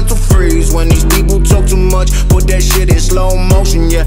mental freeze When these people talk too much. Put that shit in slow motion, yeah.